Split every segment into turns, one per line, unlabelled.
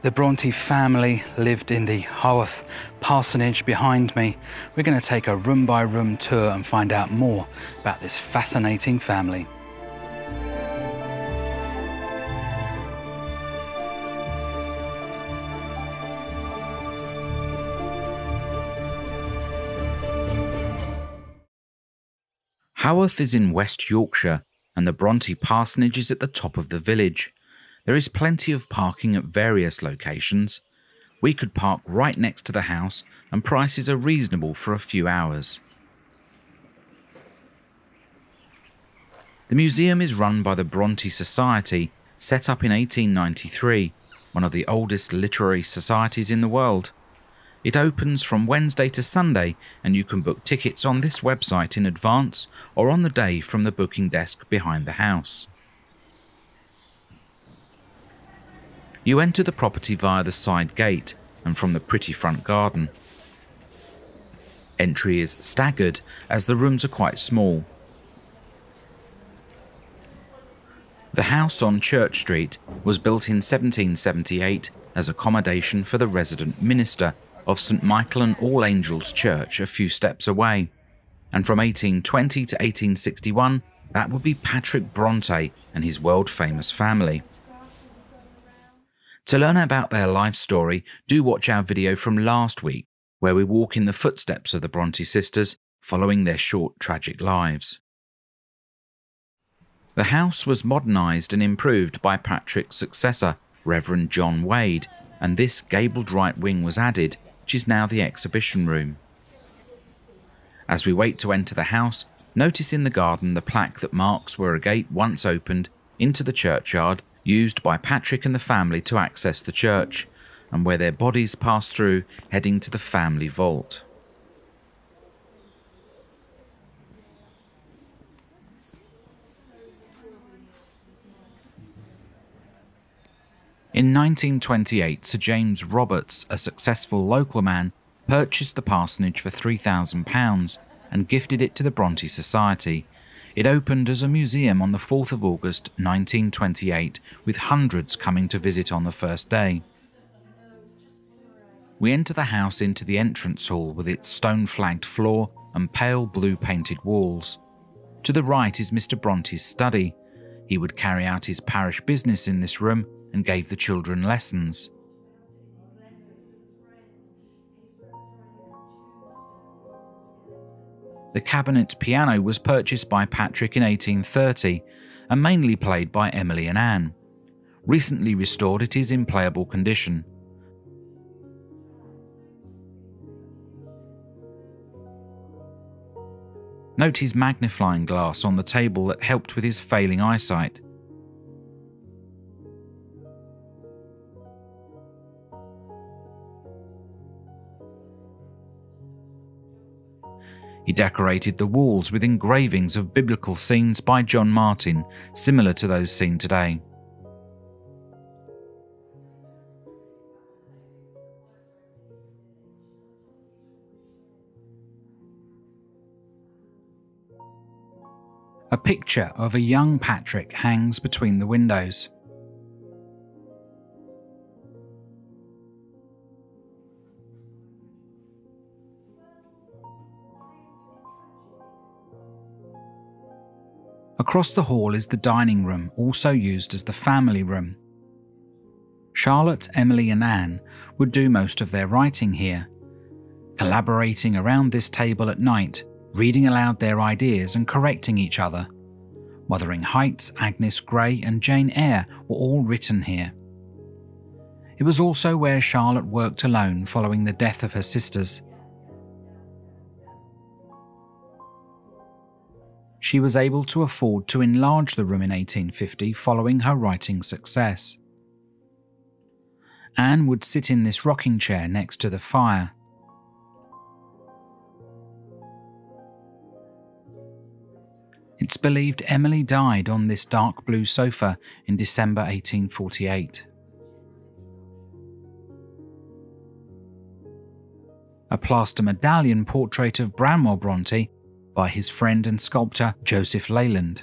The Bronte family lived in the Haworth parsonage behind me. We're going to take a room by room tour and find out more about this fascinating family.
Haworth is in West Yorkshire, and the Bronte parsonage is at the top of the village. There is plenty of parking at various locations. We could park right next to the house, and prices are reasonable for a few hours. The museum is run by the Bronte Society, set up in 1893, one of the oldest literary societies in the world. It opens from Wednesday to Sunday, and you can book tickets on this website in advance or on the day from the booking desk behind the house. You enter the property via the side gate and from the pretty front garden. Entry is staggered as the rooms are quite small. The house on Church Street was built in 1778 as accommodation for the resident minister of St Michael and All Angels Church a few steps away. And from 1820 to 1861, that would be Patrick Bronte and his world famous family. To learn about their life story, do watch our video from last week, where we walk in the footsteps of the Bronte sisters following their short tragic lives. The house was modernised and improved by Patrick's successor, Reverend John Wade, and this gabled right wing was added which is now the exhibition room. As we wait to enter the house, notice in the garden the plaque that marks where a gate once opened into the churchyard used by Patrick and the family to access the church, and where their bodies pass through heading to the family vault. In 1928, Sir James Roberts, a successful local man, purchased the parsonage for £3,000 and gifted it to the Bronte Society. It opened as a museum on the 4th of August 1928, with hundreds coming to visit on the first day. We enter the house into the entrance hall with its stone flagged floor and pale blue painted walls. To the right is Mr. Bronte's study. He would carry out his parish business in this room and gave the children lessons. The cabinet piano was purchased by Patrick in 1830 and mainly played by Emily and Anne. Recently restored, it is in playable condition. Note his magnifying glass on the table that helped with his failing eyesight. He decorated the walls with engravings of biblical scenes by John Martin, similar to those seen today. A picture of a young Patrick hangs between the windows. Across the hall is the dining room, also used as the family room. Charlotte, Emily, and Anne would do most of their writing here, collaborating around this table at night, reading aloud their ideas and correcting each other. Wuthering Heights, Agnes Grey, and Jane Eyre were all written here. It was also where Charlotte worked alone following the death of her sisters. She was able to afford to enlarge the room in 1850 following her writing success. Anne would sit in this rocking chair next to the fire. It's believed Emily died on this dark blue sofa in December 1848. A plaster medallion portrait of Branwell Bronte by his friend and sculptor Joseph Leyland.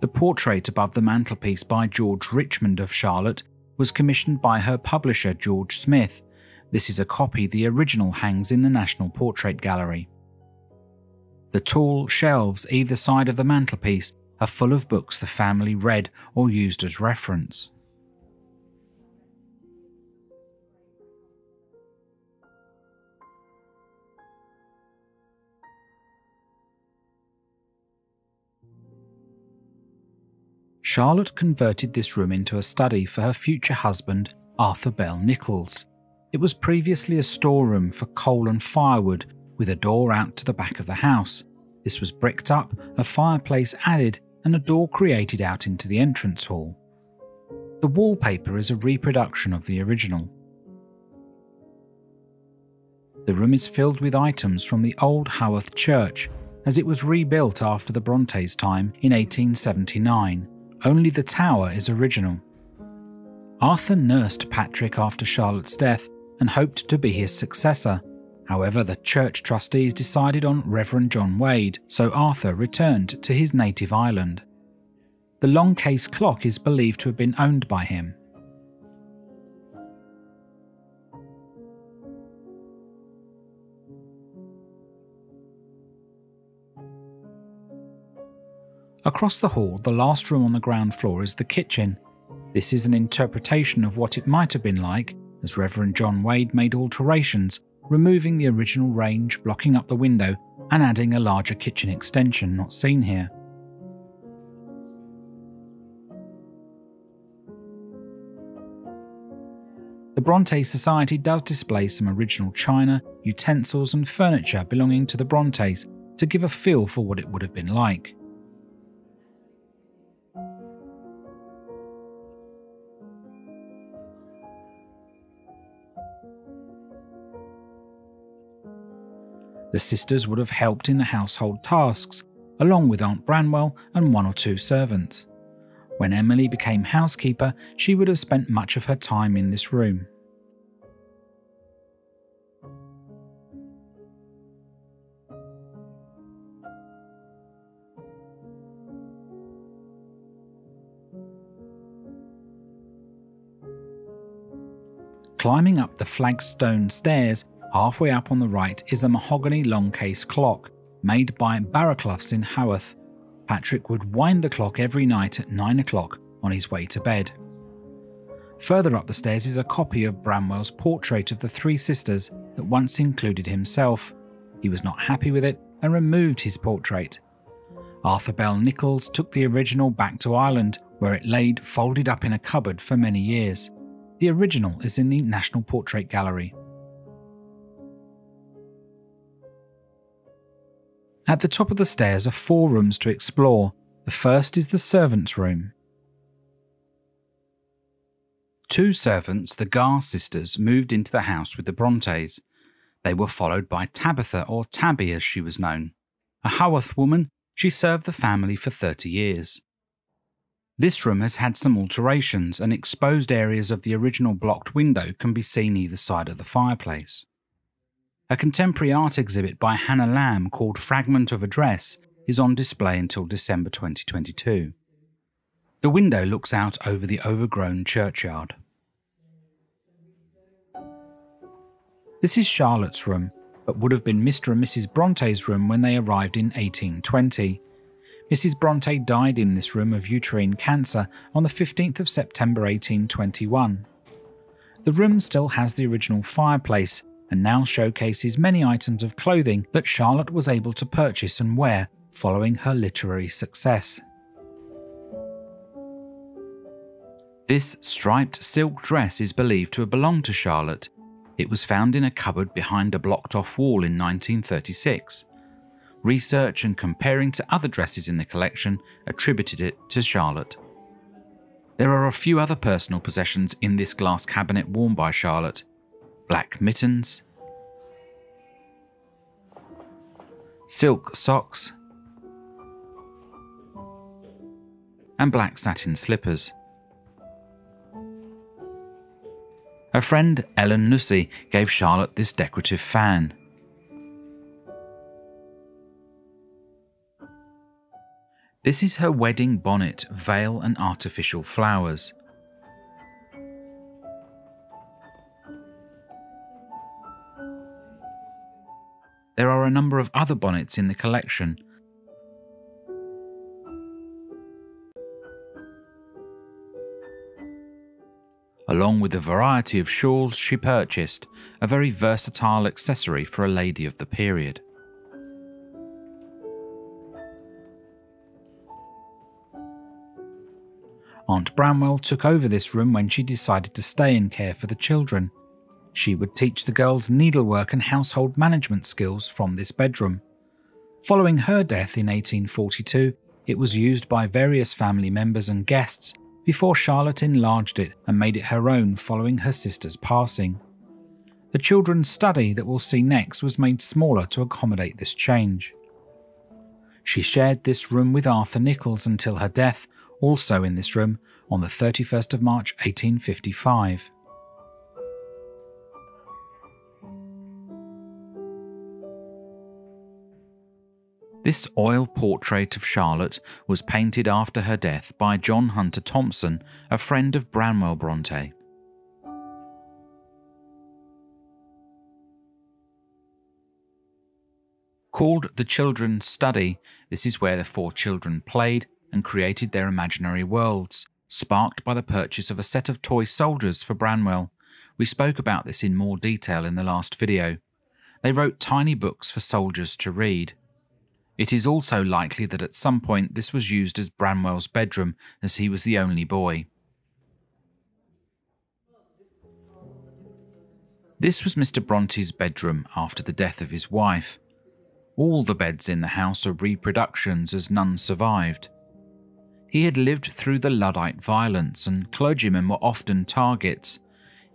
The The portrait above the mantelpiece by George Richmond of Charlotte was commissioned by her publisher George Smith. This is a copy, the original hangs in the National Portrait Gallery. The tall shelves either side of the mantelpiece are full of books the family read or used as reference. Charlotte converted this room into a study for her future husband, Arthur Bell Nicholls. It was previously a storeroom for coal and firewood, with a door out to the back of the house. This was bricked up, a fireplace added, and a door created out into the entrance hall. The wallpaper is a reproduction of the original. The room is filled with items from the old Haworth Church, as it was rebuilt after the Brontes' time in 1879. Only the tower is original. Arthur nursed Patrick after Charlotte's death and hoped to be his successor. However, the church trustees decided on Reverend John Wade, so Arthur returned to his native island. The long case clock is believed to have been owned by him. Across the hall, the last room on the ground floor is the kitchen. This is an interpretation of what it might have been like, as Reverend John Wade made alterations, removing the original range, blocking up the window, and adding a larger kitchen extension not seen here. The Bronte Society does display some original china, utensils, and furniture belonging to the Brontes to give a feel for what it would have been like. The sisters would have helped in the household tasks, along with Aunt Branwell and one or two servants. When Emily became housekeeper, she would have spent much of her time in this room. Climbing up the flagstone stairs Halfway up on the right is a mahogany long case clock made by Barracloughs in Haworth. Patrick would wind the clock every night at 9 o'clock on his way to bed. Further up the stairs is a copy of Branwell's portrait of the three sisters that once included himself. He was not happy with it and removed his portrait. Arthur Bell Nicholls took the original back to Ireland, where it laid folded up in a cupboard for many years. The original is in the National Portrait Gallery. At the top of the stairs are four rooms to explore. The first is the servants' room. Two servants, the Garrs sisters, moved into the house with the Brontes. They were followed by Tabitha, or Tabby as she was known. A Haworth woman, she served the family for 30 years. This room has had some alterations, and exposed areas of the original blocked window can be seen either side of the fireplace. A contemporary art exhibit by Hannah Lamb called Fragment of a Dress is on display until December 2022. The window looks out over the overgrown churchyard. This is Charlotte's room, but would have been Mr. and Mrs. Bronte's room when they arrived in 1820. Mrs. Bronte died in this room of uterine cancer on the 15th of September 1821. The room still has the original fireplace and now showcases many items of clothing that Charlotte was able to purchase and wear following her literary success. This striped silk dress is believed to have belonged to Charlotte. It was found in a cupboard behind a blocked off wall in 1936. Research and comparing to other dresses in the collection attributed it to Charlotte. There are a few other personal possessions in this glass cabinet worn by Charlotte, black mittens, silk socks, and black satin slippers. Her friend Ellen Nussey gave Charlotte this decorative fan. This is her wedding bonnet, veil, and artificial flowers. There are a number of other bonnets in the collection. Along with a variety of shawls she purchased, a very versatile accessory for a lady of the period. Aunt Branwell took over this room when she decided to stay and care for the children. She would teach the girls needlework and household management skills from this bedroom. Following her death in 1842, it was used by various family members and guests before Charlotte enlarged it and made it her own following her sister's passing. The children's study that we'll see next was made smaller to accommodate this change. She shared this room with Arthur Nicholls until her death, also in this room, on the 31st of March 1855. This oil portrait of Charlotte was painted after her death by John Hunter Thompson, a friend of Branwell Bronte. Called The Children's Study, this is where the four children played and created their imaginary worlds, sparked by the purchase of a set of toy soldiers for Branwell. We spoke about this in more detail in the last video. They wrote tiny books for soldiers to read. It is also likely that at some point this was used as Branwell's bedroom, as he was the only boy. This was Mr. Bronte's bedroom after the death of his wife. All the beds in the house are reproductions as none survived. He had lived through the Luddite violence, and clergymen were often targets,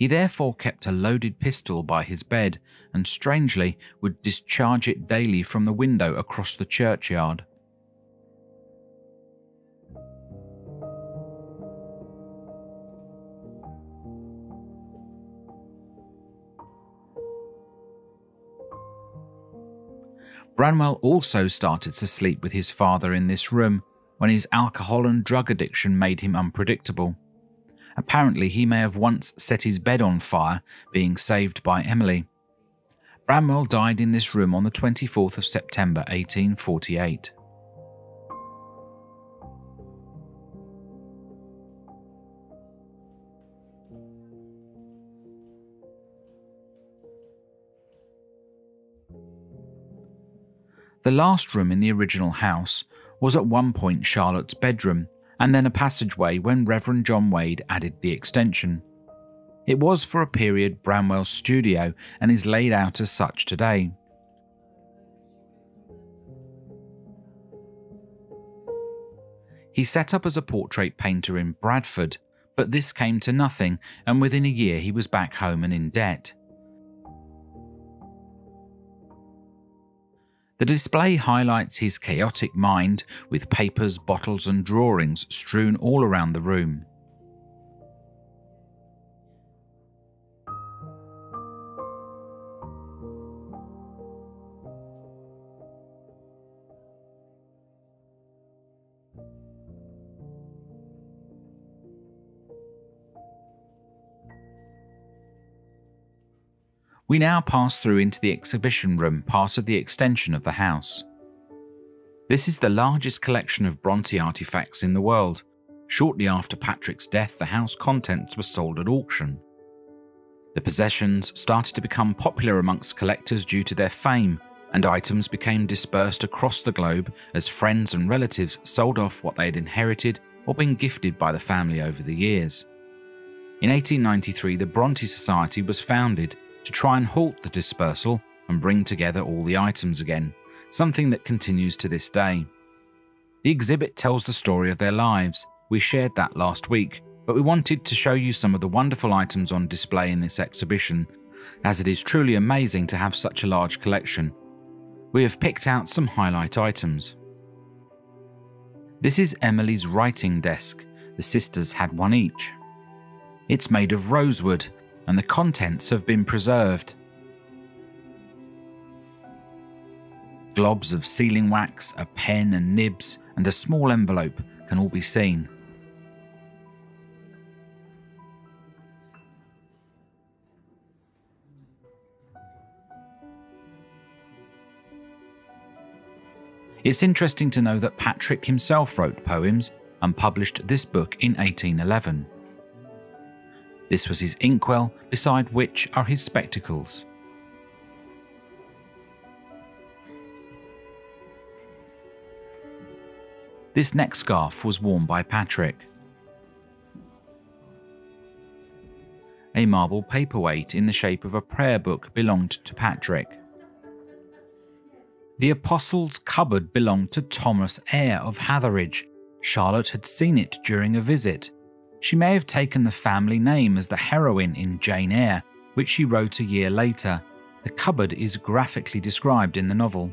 he therefore kept a loaded pistol by his bed and strangely would discharge it daily from the window across the churchyard. Branwell also started to sleep with his father in this room when his alcohol and drug addiction made him unpredictable. Apparently, he may have once set his bed on fire, being saved by Emily. Branwell died in this room on the 24th of September 1848. The last room in the original house was at one point Charlotte's bedroom, and then a passageway when Reverend John Wade added the extension. It was for a period Branwell's studio and is laid out as such today. He set up as a portrait painter in Bradford, but this came to nothing, and within a year he was back home and in debt. The display highlights his chaotic mind with papers, bottles, and drawings strewn all around the room. We now pass through into the exhibition room, part of the extension of the house. This is the largest collection of Bronte artifacts in the world. Shortly after Patrick's death, the house contents were sold at auction. The possessions started to become popular amongst collectors due to their fame, and items became dispersed across the globe as friends and relatives sold off what they had inherited or been gifted by the family over the years. In 1893, the Bronte Society was founded to try and halt the dispersal and bring together all the items again, something that continues to this day. The exhibit tells the story of their lives. We shared that last week, but we wanted to show you some of the wonderful items on display in this exhibition, as it is truly amazing to have such a large collection. We have picked out some highlight items. This is Emily's writing desk. The sisters had one each. It's made of rosewood and the contents have been preserved. Globs of sealing wax, a pen and nibs, and a small envelope can all be seen. It's interesting to know that Patrick himself wrote poems and published this book in 1811. This was his inkwell, beside which are his spectacles. This neck scarf was worn by Patrick. A marble paperweight in the shape of a prayer book belonged to Patrick. The Apostles' cupboard belonged to Thomas Eyre of Hathersage. Charlotte had seen it during a visit. She may have taken the family name as the heroine in Jane Eyre, which she wrote a year later. The cupboard is graphically described in the novel.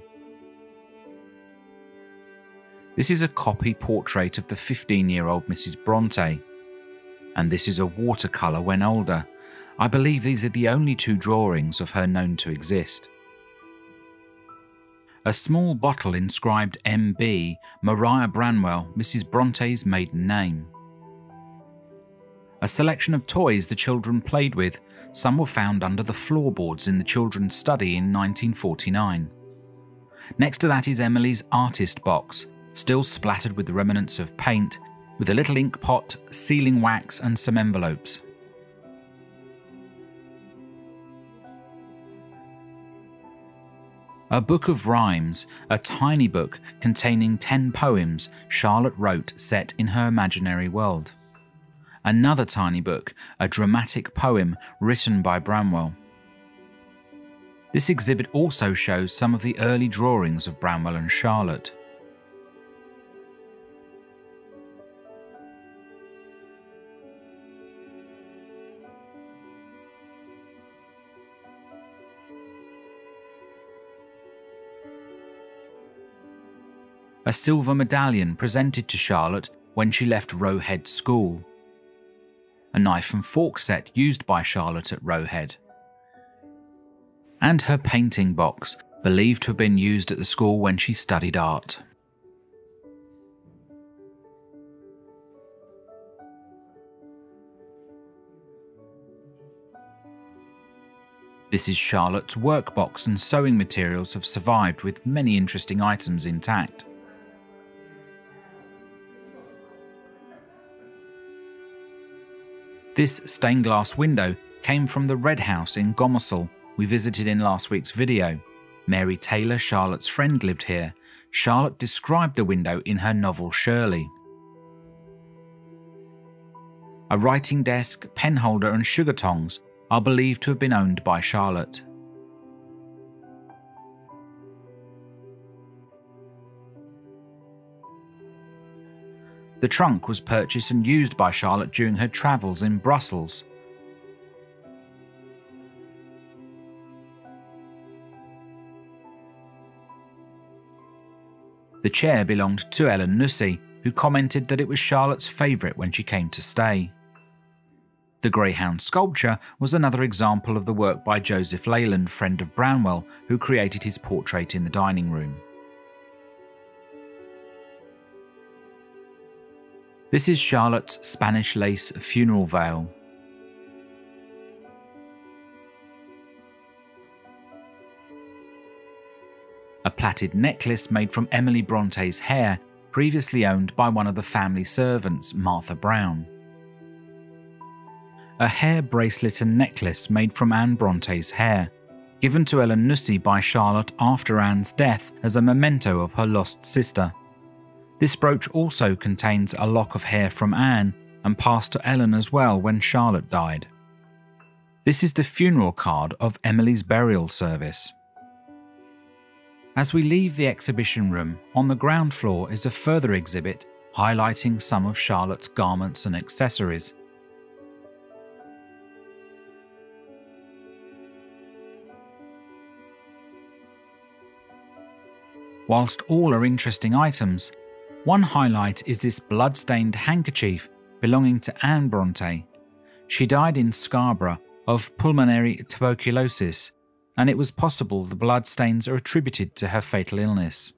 This is a copy portrait of the 15 year old Mrs. Bronte. And this is a watercolour when older. I believe these are the only two drawings of her known to exist a small bottle inscribed MB, Maria Branwell, Mrs. Bronte's maiden name. A selection of toys the children played with, some were found under the floorboards in the children's study in 1949. Next to that is Emily's artist box, still splattered with the remnants of paint, with a little ink pot, sealing wax, and some envelopes. A book of rhymes, a tiny book containing 10 poems Charlotte wrote set in her imaginary world. Another tiny book, a dramatic poem written by Branwell. This exhibit also shows some of the early drawings of Branwell and Charlotte. a silver medallion presented to Charlotte when she left Roe Head School, a knife and fork set used by Charlotte at Roe Head, and her painting box, believed to have been used at the school when she studied art. This is Charlotte's workbox and sewing materials have survived with many interesting items intact. This stained glass window came from the Red House in Gomersal we visited in last week's video. Mary Taylor, Charlotte's friend, lived here. Charlotte described the window in her novel Shirley. A writing desk, pen holder, and sugar tongs are believed to have been owned by Charlotte. The trunk was purchased and used by Charlotte during her travels in Brussels. The chair belonged to Ellen Nussey, who commented that it was Charlotte's favourite when she came to stay. The Greyhound sculpture was another example of the work by Joseph Leyland, friend of Branwell, who created his portrait in the dining room. This is Charlotte's Spanish lace funeral veil. A plaited necklace made from Emily Bronte's hair, previously owned by one of the family servants, Martha Brown. A hair bracelet and necklace made from Anne Bronte's hair, given to Ellen Nussey by Charlotte after Anne's death as a memento of her lost sister. This brooch also contains a lock of hair from Anne and passed to Ellen as well when Charlotte died. This is the funeral card of Emily's burial service. As we leave the exhibition room, on the ground floor is a further exhibit highlighting some of Charlotte's garments and accessories. Whilst all are interesting items, one highlight is this blood-stained handkerchief belonging to Anne Bronte. She died in Scarborough of pulmonary tuberculosis, and it was possible the bloodstains are attributed to her fatal illness.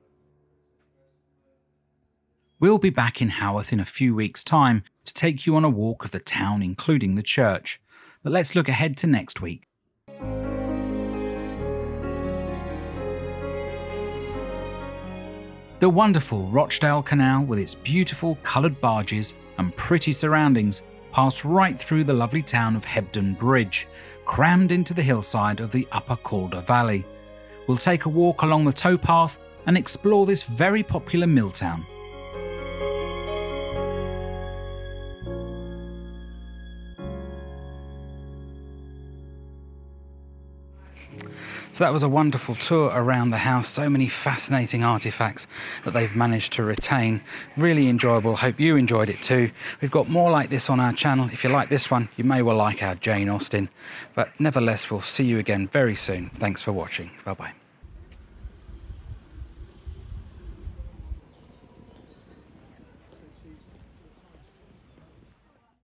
We'll be back in Haworth in a few weeks' time to take you on a walk of the town, including the church. But let's look ahead to next week. The wonderful Rochdale Canal, with its beautiful coloured barges and pretty surroundings, passed right through the lovely town of Hebden Bridge, crammed into the hillside of the Upper Calder Valley. We'll take a walk along the towpath and explore this very popular mill town.
So that was a wonderful tour around the house. So many fascinating artifacts that they've managed to retain. Really enjoyable. Hope you enjoyed it too. We've got more like this on our channel. If you like this one, you may well like our Jane Austen. But nevertheless, we'll see you again very soon. Thanks for watching. Bye bye.